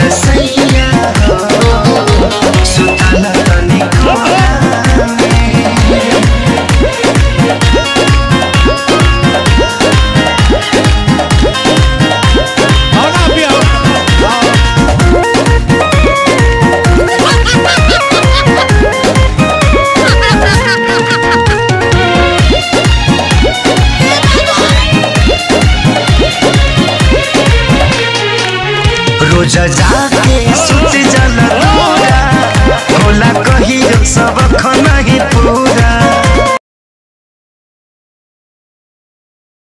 the सजा